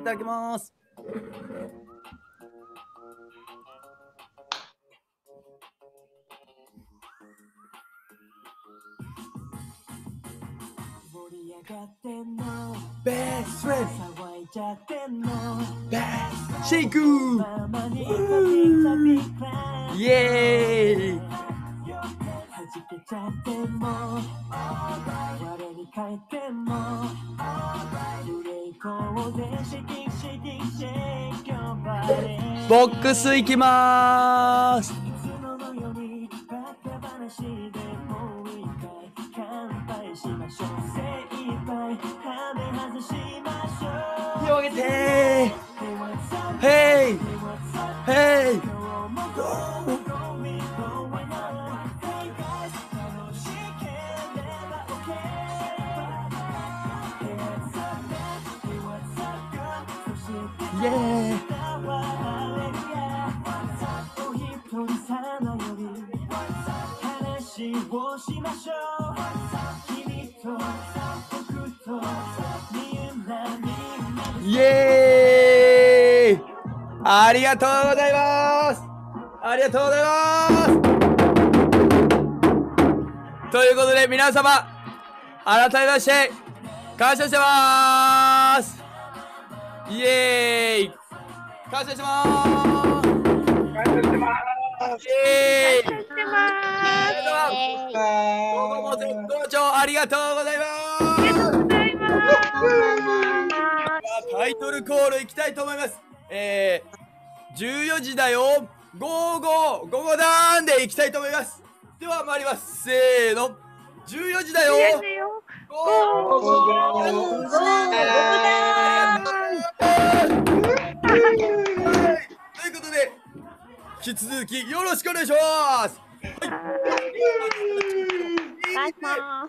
いただきます。ベースフレン。ベースシェイクイエーイボックス行きまーす。手を上げて。ヘイ。ヘイイエーイ。ありがとうございます。ありがとうございます。ということで皆様改めまして感謝してます。イエーイ。感謝してます。イエーイしてます。どうもごご視聴ありがとうございますありがとうございます。タイトルコールいきたいと思います。えー、14時だよ。ゴーゴー、ゴゴダーンでいきたいと思います。では参ります。せーの。14時だよ。やるよ。ゴーゴー、ゴゴダーンということで、引き続きよろしくお願いします。お願い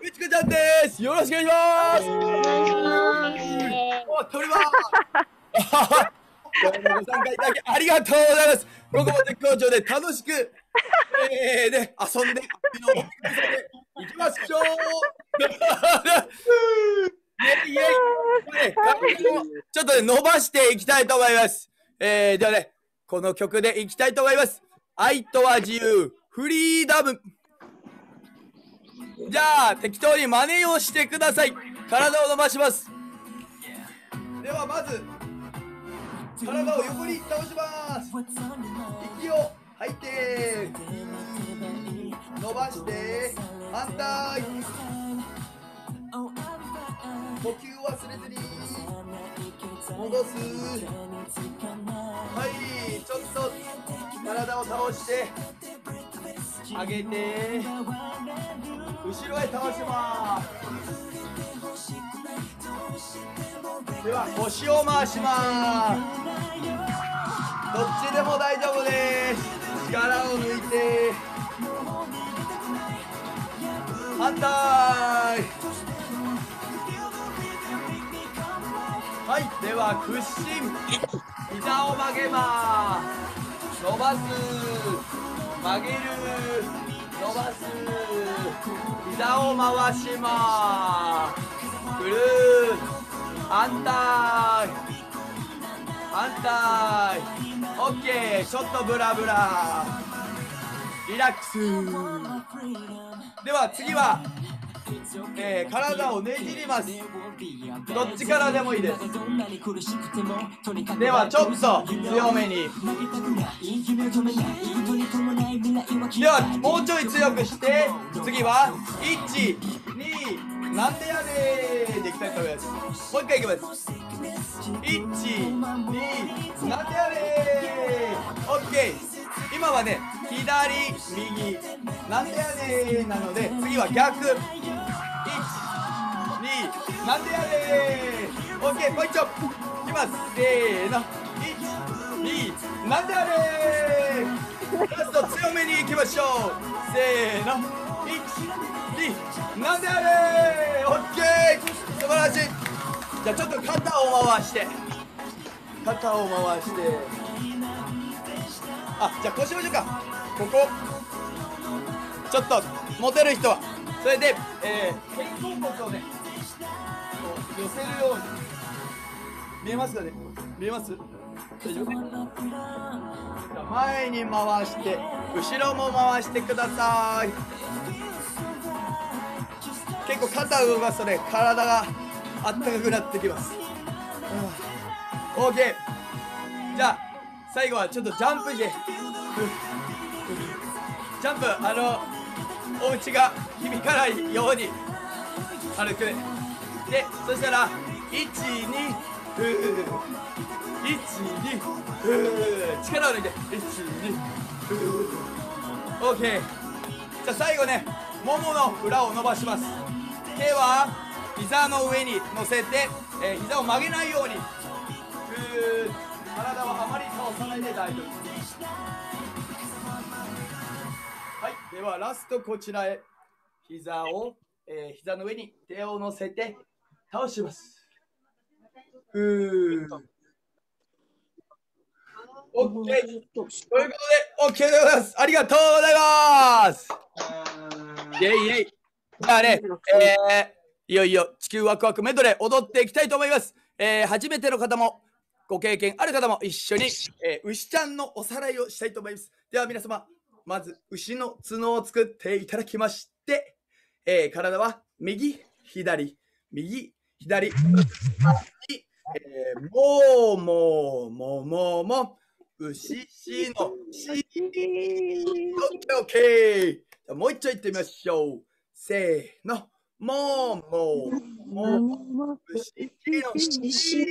みちこちゃんです。よろしくお願いします。お、鳥は。どうもご参加いただきありがとうございます。ここも絶好調で楽しく、えー、ね、遊んで、の行きましょう。イエイイエイ。ね髪をちょっとね、伸ばしていきたいと思います。えー、ではね、この曲でいきたいと思います。愛とは自由、フリーダム。じゃあ、適当に真似をしてください。体を伸ばします。では、まず、体を横に倒します。息を吐いて、伸ばして、反対。呼吸忘れずに、戻す。はい、ちょっと体を倒して、上げて、後ろへ倒します。では腰を回します。どっちでも大丈夫です。力を抜いて。反対。はい、では屈伸。膝を曲げます。伸ばす。曲げる。伸ばす。膝を回します。ぐる反対反対オッケーちょっとブラブラリラックスでは次は、えー体をねじります。どっちからでもいいです。ではちょっと強めに。ではもうちょい強くして次は12なんでやねーでいきたいと思います。もう一回いきます。12なんでやねー。オッケー。今はね左右。なんでやねーなので次は逆。1 2なんでやねーオッケーもう一丁いきます。せーの。1 2なんでやねーラスト強めにいきましょう。せーの。1 2なんでやねーオッケー。素晴らしい。じゃあちょっと肩を回して。肩を回して。あじゃあこうしましょうか。ここ。ちょっと持てる人は。それで、えー、肩甲骨をね寄せるように。見えますかね？見えます？大丈夫？じゃ前に回して後ろも回してください。結構肩を動かすとね体があったかくなってきます、うん。OK じゃあ最後はちょっとジャンプして。ジャンプあのお家が響かないように歩く。でそしたら12ふー12ふー力を抜いて12ふー。OK じゃあ最後ねももの裏を伸ばします。手は膝の上に乗せて、えー膝を曲げないように。ふー。体はあまり倒さないで大丈夫。ですではラストこちらへ。膝を、えー膝の上に手を乗せて倒します。ふー。OK ということで OK でございます。ありがとうございます。イェイイェイ。じゃあね、えー、いよいよ地球ワクワクメドレー踊っていきたいと思います。えー、初めての方もご経験ある方も一緒に、えー、牛ちゃんのおさらいをしたいと思います。では皆様、まず牛の角を作っていただきまして、えー、体は右、左、右、左、えー、もうもうもうもうもう牛しのしオッケーオッケー。じゃあもう一丁言ってみましょう。せーの。もうもうもう。牛しのし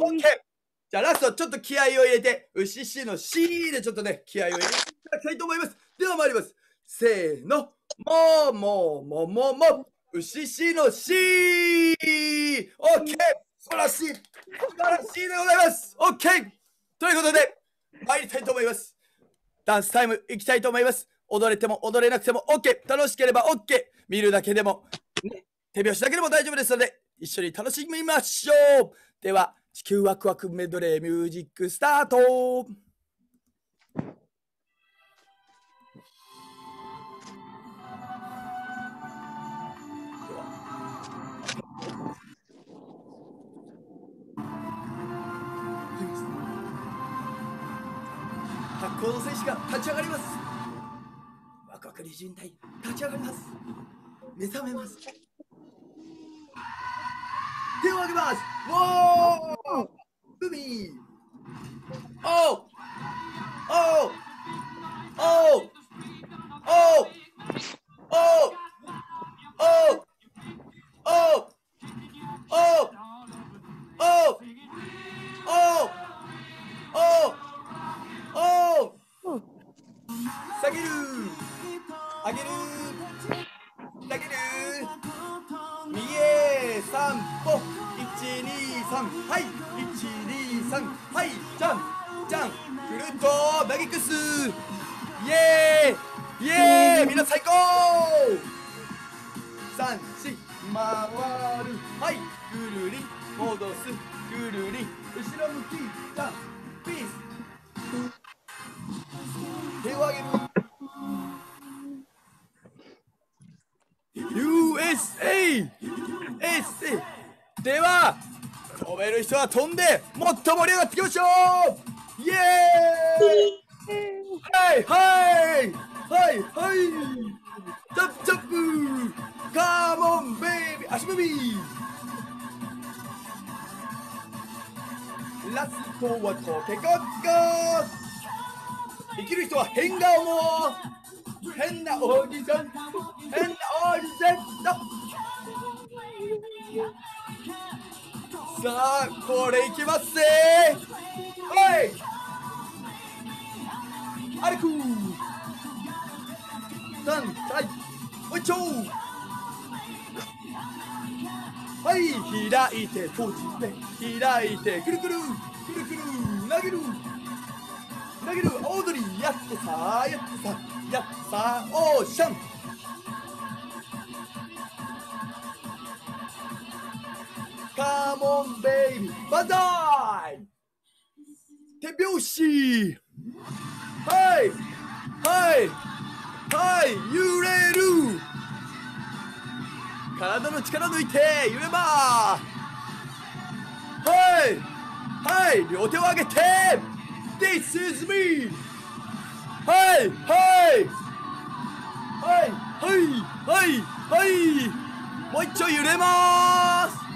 オッケーじゃあラストちょっと気合を入れて牛ししのしでちょっとね気合を入れていただきたいと思います。では参ります。せーの。もうもうもももう牛しのしオッケー素晴らしい素晴らしいでございますオッケーということで参りたいと思います。ダンスタイム行きたいと思います。踊れても踊れなくても OK。楽しければ OK。見るだけでも、ね、手拍子だけでも大丈夫ですので、一緒に楽しみましょう。では、地球ワクワクメドレーミュージックスタート。発行の選手が立ち上がります。ワクワク理人隊立ち上がります。目覚めます。手を挙げます。ウォー！げる。上げる。USA! SA! では飛べる人は飛んでもっと盛り上がっていきましょう!イエーイ!はいはい!はいはい!ジャンプジャンプ!カーモンベイビー足踏み!ラストはトケコッコ生きる人は変顔も!変なおじさん変さあこれいきますぜ。はい。歩く。三はいおいちょ。はい開いて閉じて開いてくるくる。くるくる。投げる。投げる。オードリーやってさやってさやってさオーシャン。カモンベイビーバンザイ手拍子はいはいはい揺れる体の力抜いて揺ればはいはい両手を上げて This is me! はいはいはいはいはいはいもう一丁揺れます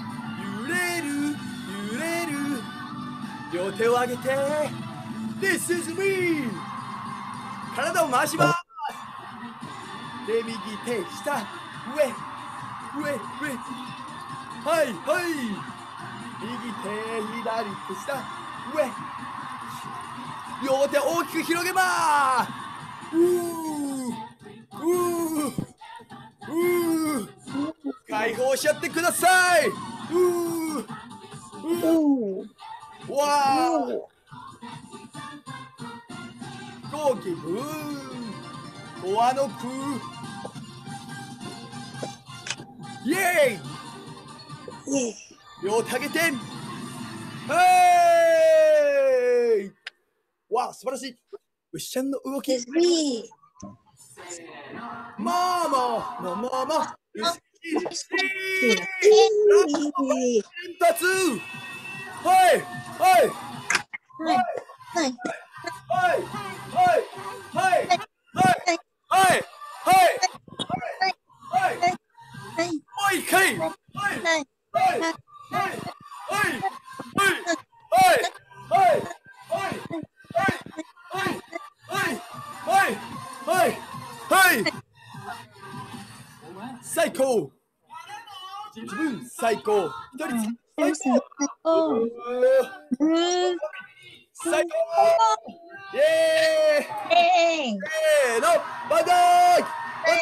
両手を上げて This is me! 体を回します。で右手下上上上。はいはい。右手左手下上。両手大きく広げます。うーうーうー。解放しちゃってください。うー。うー。わー飛行機ブードアノクイエーイ両手上げてはい。わあ素晴らしい。牛ちゃんの動き.まあまあまあまあまあ牛一発はいはいはいはいはいはいはいはいはいはいはいはいもう一回はいはいはいはいはいはいはいはいはいはいはいはいはい最高自分最高一人最高おーうん。最高イエーイえー。いせーのバイバイバイ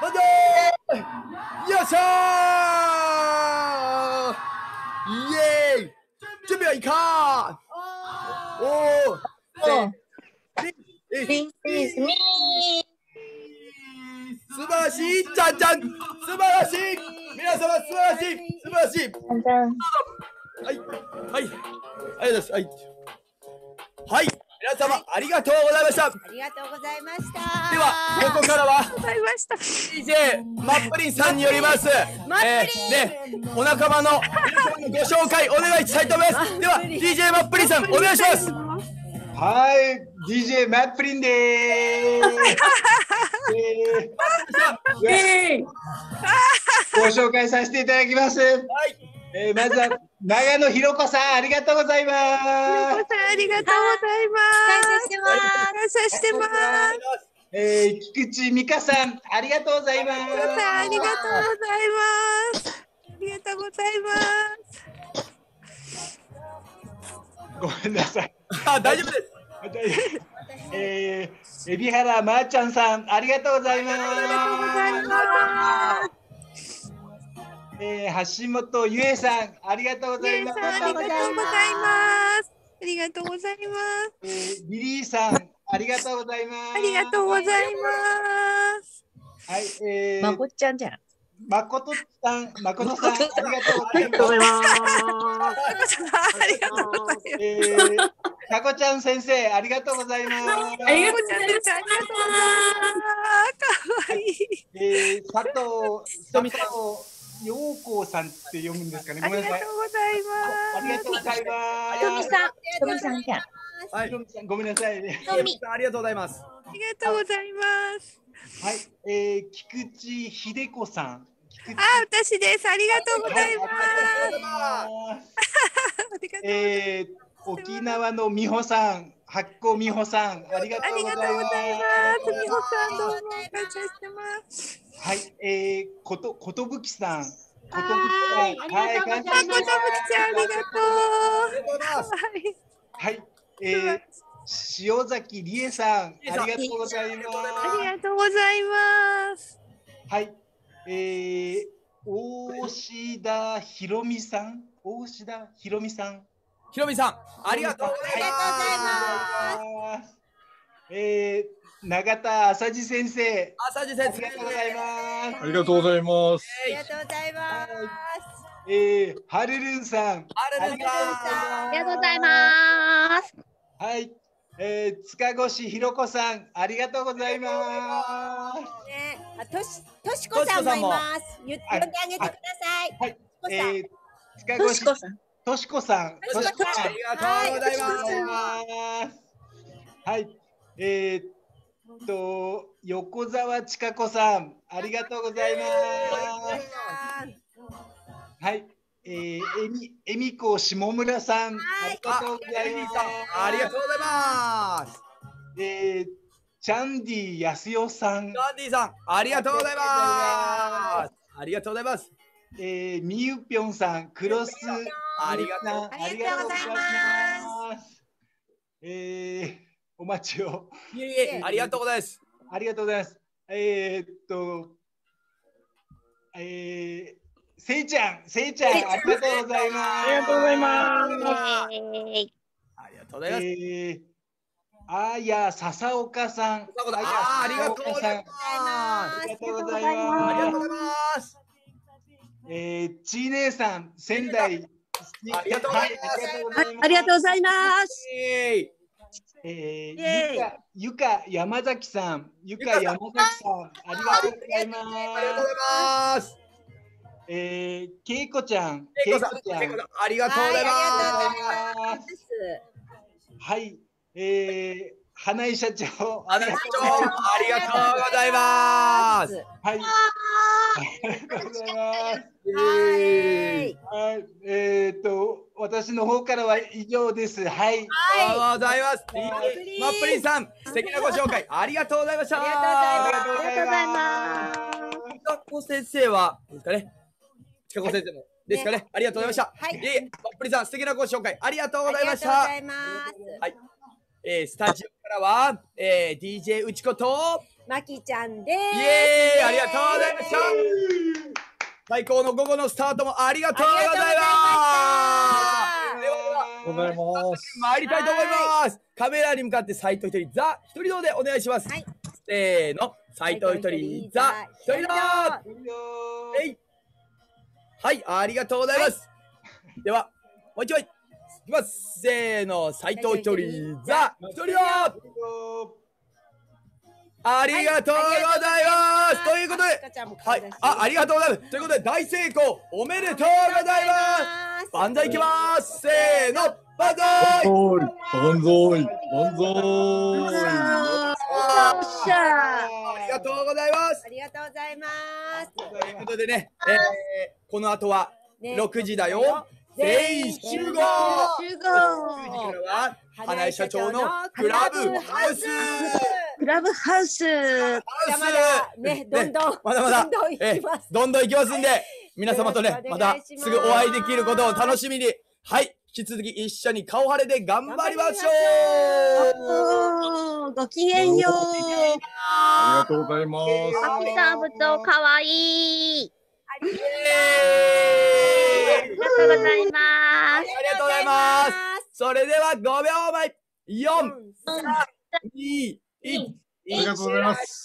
バイバイバイよっしゃー。イエー。イ準備はいいかおおおー。え This is me. 素晴らしいじゃんじゃん素晴らしい皆様素晴らしい素晴らしいじゃんじゃんはい、はい、ありがとうございます。はい、はい、皆様ありがとうございました。ありがとうございました。では、ここからはございました。DJ マップリンさんによります。マップリンえーね、お仲間の皆様のご紹介お願いしたいと思います。では、DJ マップリンさんお願いします。はい、DJ マップリンでーす。えーご紹介させていただきます。はい、えーまずは長野ひろこさん、ありがとうございます。ありがとうございます。感謝してます。感謝してます。えー菊池美香さん、ありがとうございます。ありがとうございます。ありがとうございます。ごめんなさい。あ、大丈夫です。えー、海老原まーちゃんさん、ありがとうございます。ありがとうございます。えー、橋本ゆえさん、ありがとうございます。皆さんありがとうございます。ありがとうございます。えー、ビリーさん、ありがとうございます。ありがとうございます。はい、えー、まこっちゃんじゃん。まことさん、まことさん、ありがとうございます。ありがとうございます。えー、かこちゃん先生、ありがとうございます。ありがとうございます。ありがとうございます。かわいい。えー、佐藤、佐藤陽子さんって読むんですかね。ありごめんなさい。がとうございます。ありがとうございとます。みさん、とみさんじゃん。はい、ごめんなさい。とみ。ありがとうございます。ありがとうございます。はい、えー、菊池秀子さん。あ、私です。ありがとうございます。えー、沖縄の美穂さん、発酵美穂さん、ありがとあうございます。りがとうございます。みほさん、どうも感謝してます。はい、えー、こと、ことぶきさん。ことぶきさん。はいありがとうございますあ、こたぶきちゃん、ありがとう。はい。はい、えー、塩崎理恵さん、ありがとうございます。ありがとうございます。はい、えー、大志田ひろみさん、大志田ひろみさん。ひろみさん、ありがとうございありがとうございます。ます。えー、永田浅地先生、朝地先生ありがとうございます。ありがとうございます。ありがとうございます。えー、はるるんさん、ありがとうございます。ありがとうございます。はい、えー、塚越ひろこさん、ありがとうございます。ね、あ、とし、としこさんもいます。言って、あげてください。はい、としこさんえー、塚と越しこさん。としこさん、としこさん。ありがとうございます。ます。はい。えーっと、横澤千佳子さん、ありがとうございます。はい。えー、えみ、えみこ下村さん、ありがとうございます。ありがとうございます。えー、チャンディやすよさん、ガンディさん、ありがとうございます。ありがとうございます。えー、みゆぴょんさん、クロス、ありがとううありがとうございます。えー、お待ちを。いえいえ、ありがとうございます。ありがとうございます。えー、っと、えー、せいちゃん、せいちゃん、ありがとうございます。ありがとうございます。ありがとうございます。えー、あや笹岡さん、ありがとうございます。ありがとうございありがとうます。ございます。えー、ちーねえさん、仙台。ありがとうございますはいありがとうございます。えー、ゆか、ゆか山崎さん、ゆか山崎さん、ありがとうございありがとうごまざいます。す。えー、けいこちゃん、けいこちゃん、ありがとうございます。はい、えー、花井社長、あなたありがとうございます。はい、ありがとうございます。はい、えー、っと、私の方からは以上です。はい。ありがとうございます。マップリンさん、素敵なご紹介ありがとうございました。ありがとうございますありがとうございます。近子先生は、ですかね。近子先生も、ですかね。ありがとうございました。はいえー、マップリンさん、素敵なご紹介ありがとうございましたありがとうござ。います。はい。えー、スタジオからは、えー、DJ うちこと、まきちゃんでイす。エーイありがとうございました。最高の午後のスタートもありがとうございます。ではございます。参りたいと思います。カメラに向かって斎藤一人ザ一人堂でお願いします。はいせーの、斎藤一人ザ一人堂。えいはい、ありがとうございます。では、もう一枚。いきます。せーの、斎藤一人ザ一人堂。ありがとうございます。ということで、はい、あ、ありがとうございます。ということで、大成功おめでとうございます。万歳いきます。せーの、万歳。万歳、万歳。よっしゃありがとうございますあ。りがとうございます。ということでね、えー、この後はね6時だよ。全員集合。集合10時からは花井社長のクラブハウス。クラブハウス。まだまだね、どんどん、まだまだどんどん行きます。どんどん行きますんで、皆様とねまたすぐお会いできることを楽しみに、はい、引き続き一緒に顔晴れで頑張りましょう。ごきげんよう。ありがとうございます。マキさん部長かわいい。ありがとうございます。ありがとうございます。それでは5秒前、4、2、1、ありがとうございます